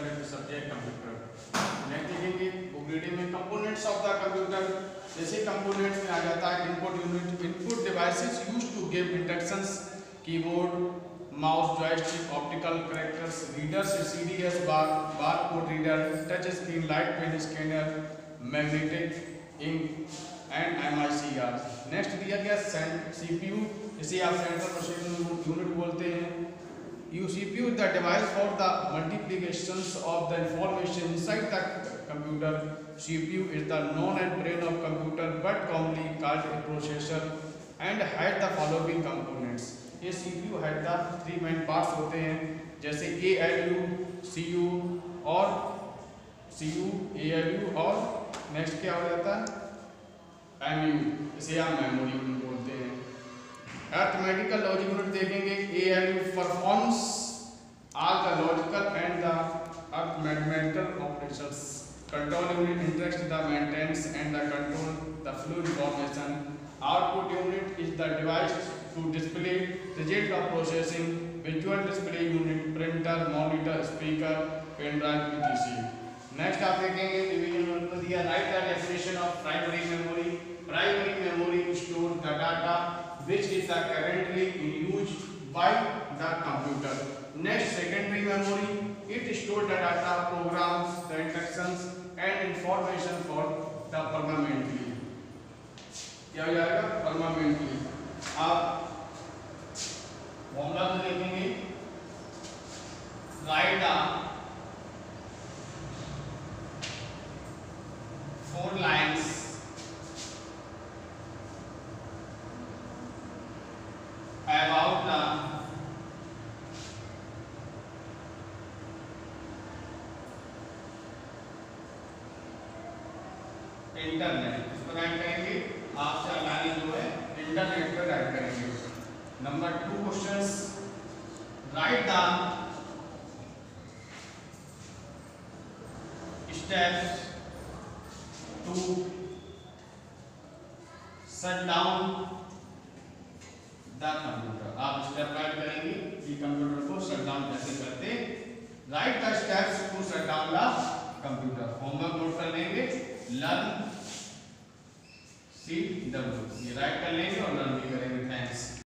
with the subject, computer. Next देखेंगे reading में components of the computer जैसे components में आ जाता है input unit input devices used to give instructions keyboard mouse joystick optical characters readers CDs bar barcode reader touch screen light pen scanner magnetic ink and MICR next दिया गया CPU इसे आप central processing unit बोलते हैं You CPU the device for the multiplications of the information inside the computer. CPU is the known as brain of computer but commonly called a processor and has the following components. ये CPU है the three main parts होते हैं जैसे ALU, CU और CU, ALU और next क्या हो जाता है MU इसे आप मेमोरी हैं एथमेटिकल लॉजिक यूनिट देखेंगे A L U performs are the logical and the earth operation control unit interest the maintenance and the control the flow information output unit is the device to display result of processing visual display unit printer monitor speaker pen drive P next आप देखेंगे right which is the currently in use by the computer. Next, secondary memory, it stores the data, programs, the instructions and information for the permanently. क्या हो जाएगा permanently? आप formula देखेंगे write the about the internet इसको write करेंगे. आपसे अलानी जो है इंटरनेट पर राइट करेंगे. Number two questions write the steps to shut down computer आप स्टेप राइट करेंगे कि कंप्यूटर को शट डाउन कैसे करते write the steps to shut down the computer homework note कर लेंगे लर्न सी डब्ल्यू ये राइट कर लेंगे और लर्न भी करेंगे. थैंक्स